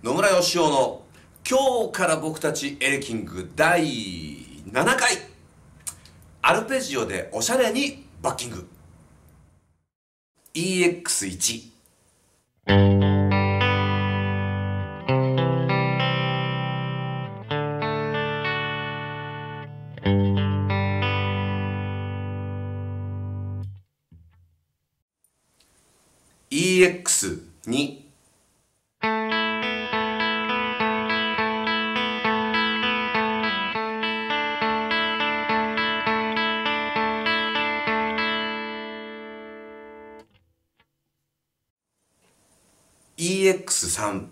野村義雄の今日から僕たちエレキング第7回。アルペジオでおしゃれにバッキング。EX1 EX2 EX3